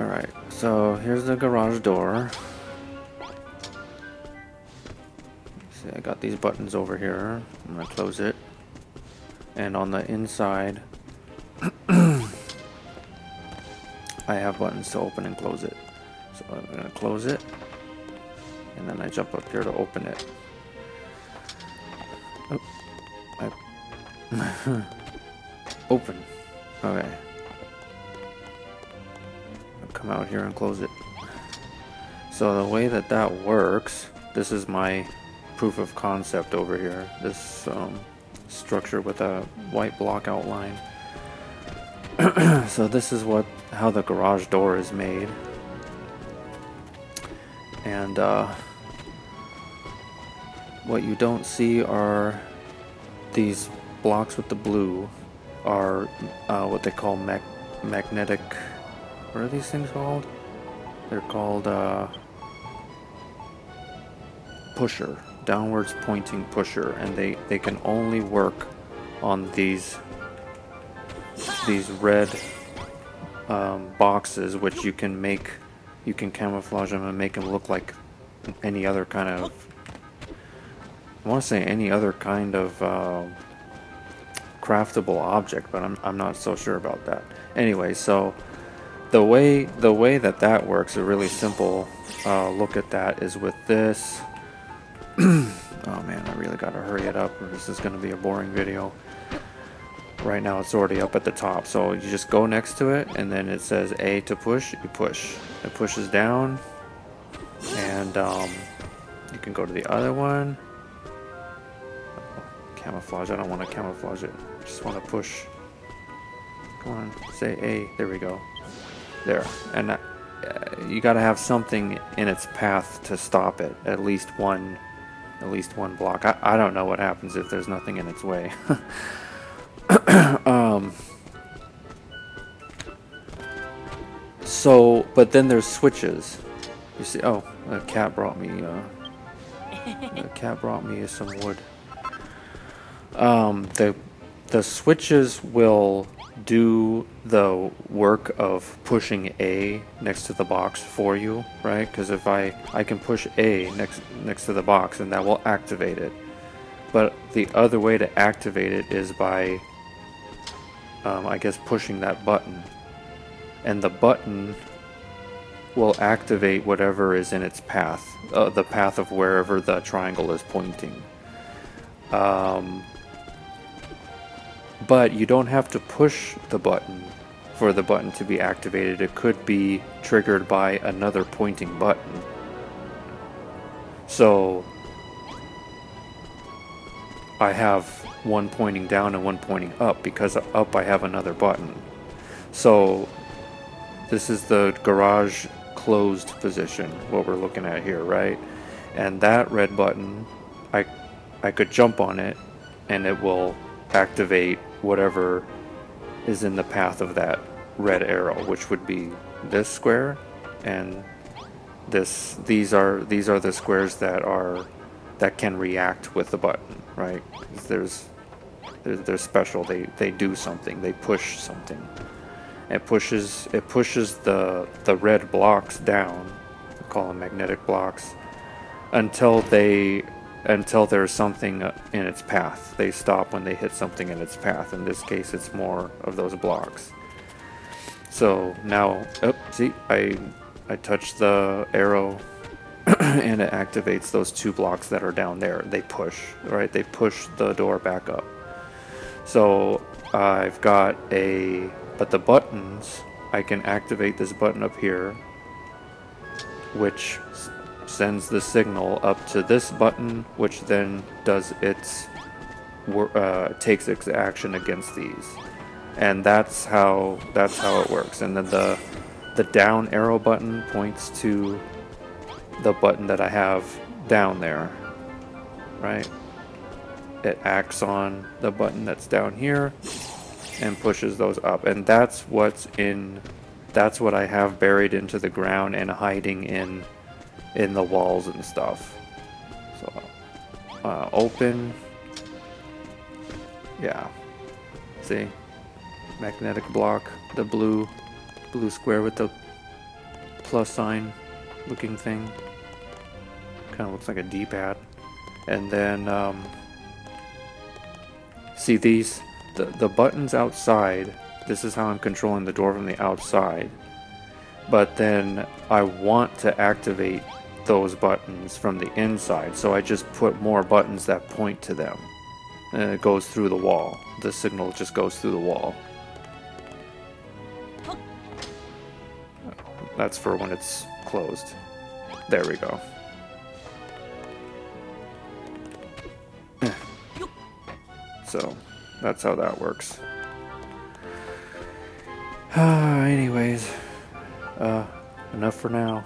Alright, so here's the garage door. See, I got these buttons over here. I'm gonna close it. And on the inside, I have buttons to open and close it. So I'm gonna close it. And then I jump up here to open it. Oh, I open. Okay. Come out here and close it. So the way that that works, this is my proof of concept over here. This um, structure with a white block outline. so this is what how the garage door is made. And uh, what you don't see are these blocks with the blue are uh, what they call mag magnetic. What are these things called? They're called uh, pusher, downwards pointing pusher, and they they can only work on these these red um, boxes, which you can make, you can camouflage them and make them look like any other kind of. I want to say any other kind of. Uh, craftable object, but I'm, I'm not so sure about that. Anyway, so the way the way that that works, a really simple uh, look at that is with this. oh man, I really gotta hurry it up, or this is gonna be a boring video. Right now it's already up at the top, so you just go next to it, and then it says A to push, you push. It pushes down, and um, you can go to the other one. Camouflage, I don't want to camouflage it. I Just want to push. Come on, say A. There we go. There. And uh, you got to have something in its path to stop it. At least one, at least one block. I, I don't know what happens if there's nothing in its way. um, so, but then there's switches. You see, oh, the cat brought me, uh, the cat brought me some wood. Um, the the switches will do the work of pushing A next to the box for you, right? Because if I I can push A next next to the box and that will activate it. But the other way to activate it is by, um, I guess, pushing that button, and the button will activate whatever is in its path, uh, the path of wherever the triangle is pointing. Um, but you don't have to push the button for the button to be activated. It could be triggered by another pointing button. So I have one pointing down and one pointing up because up I have another button. So this is the garage closed position, what we're looking at here, right? And that red button, I, I could jump on it and it will activate whatever is in the path of that red arrow, which would be this square and this these are these are the squares that are that can react with the button, right? There's they're, they're special. They they do something. They push something. It pushes it pushes the the red blocks down. We call them magnetic blocks until they until there's something uh, in its path. They stop when they hit something in its path. In this case, it's more of those blocks. So now, oh, see, I, I touch the arrow and it activates those two blocks that are down there. They push, right? They push the door back up. So I've got a, but the buttons, I can activate this button up here, which sends the signal up to this button, which then does its uh, takes its action against these, and that's how that's how it works. And then the the down arrow button points to the button that I have down there, right? It acts on the button that's down here and pushes those up, and that's what's in. That's what I have buried into the ground and hiding in in the walls and stuff. So, uh, open. Yeah. See? Magnetic block, the blue, blue square with the plus sign looking thing. Kind of looks like a D-pad. And then, um, see these, the, the buttons outside, this is how I'm controlling the door from the outside. But then I want to activate those buttons from the inside, so I just put more buttons that point to them. And it goes through the wall. The signal just goes through the wall. That's for when it's closed. There we go. so, that's how that works. anyways, uh, enough for now.